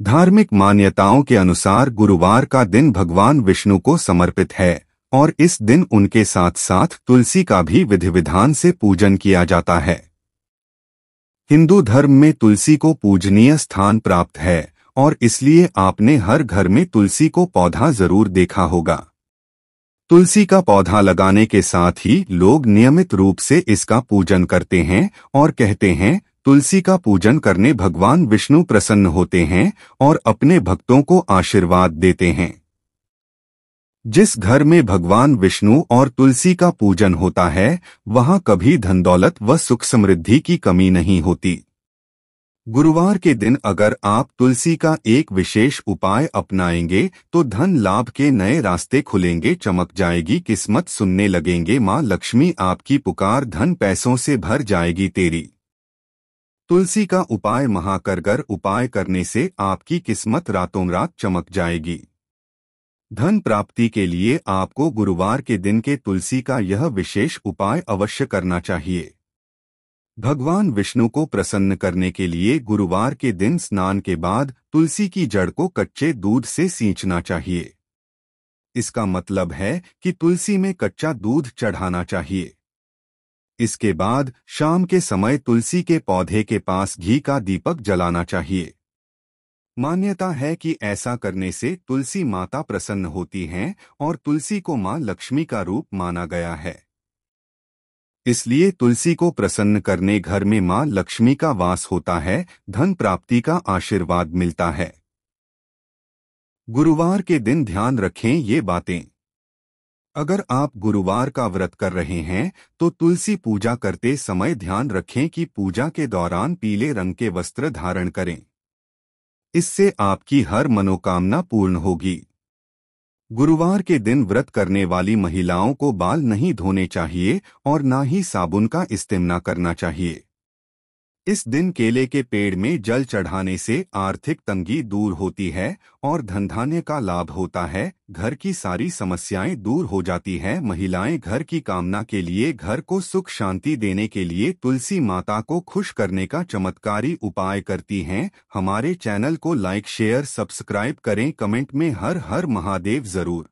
धार्मिक मान्यताओं के अनुसार गुरुवार का दिन भगवान विष्णु को समर्पित है, और इस दिन उनके साथ साथ तुलसी का भी विधि विधान से पूजन किया जाता है। हिंदू धर्म में तुलसी को पूजनीय स्थान प्राप्त है, और इसलिए आपने हर घर में तुलसी को पौधा ज़रूर देखा होगा। तुलसी का पौधा लगाने के साथ ही लोग नियमित रूप से इसका पूजन करते हैं और कहते हैं तुलसी का पूजन करने भगवान विष्णु प्रसन्न होते हैं और अपने भक्तों को आशीर्वाद देते हैं। जिस घर में भगवान विष्णु और तुलसी का पूजन होता है, वहाँ कभी धन दौलत व सुख समृद्धि की कमी नहीं होती। गुरुवार के दिन अगर आप तुलसी का एक विशेष उपाय अपनाएँगे तो धन लाभ के नए रास्ते खुलेंगे, चमक जाएगी, किस्मत सुनने लगेंगे, माँ लक्ष्मी आपकी पुकार धन पैसों से भर जाएगी तेरी। तुलसी का उपाय महाकरगर उपाय करने से आपकी किस्मत रातों रात चमक जाएगी। धन प्राप्ति के लिए आपको गुरुवार के दिन के तुलसी का यह विशेष उपाय अवश्य करना चाहिए। भगवान विष्णु को प्रसन्न करने के लिए गुरुवार के दिन स्नान के बाद तुलसी की जड़ को कच्चे दूध से सींचना चाहिए। इसका मतलब है कि तुलसी में कच्चा दूध चढ़ाना चाहिए। इसके बाद शाम के समय तुलसी के पौधे के पास घी का दीपक जलाना चाहिए। मान्यता है कि ऐसा करने से तुलसी माता प्रसन्न होती हैं और तुलसी को माँ लक्ष्मी का रूप माना गया है। इसलिए तुलसी को प्रसन्न करने घर में माँ लक्ष्मी का वास होता है, धन प्राप्ति का आशीर्वाद मिलता है। गुरुवार के दिन ध्यान रखें ये बातें। अगर आप गुरुवार का व्रत कर रहे हैं तो तुलसी पूजा करते समय ध्यान रखें कि पूजा के दौरान पीले रंग के वस्त्र धारण करें। इससे आपकी हर मनोकामना पूर्ण होगी। गुरुवार के दिन व्रत करने वाली महिलाओं को बाल नहीं धोने चाहिए और ना ही साबुन का इस्तेमाल करना चाहिए। इस दिन केले के पेड़ में जल चढ़ाने से आर्थिक तंगी दूर होती है और धनधान्य का लाभ होता है। घर की सारी समस्याएँ दूर हो जाती है। महिलाएँ घर की कामना के लिए घर को सुख शांति देने के लिए तुलसी माता को खुश करने का चमत्कारी उपाय करती हैं। हमारे चैनल को लाइक, शेयर, सब्सक्राइब करें। कमेंट में हर हर महादेव ज़रूर।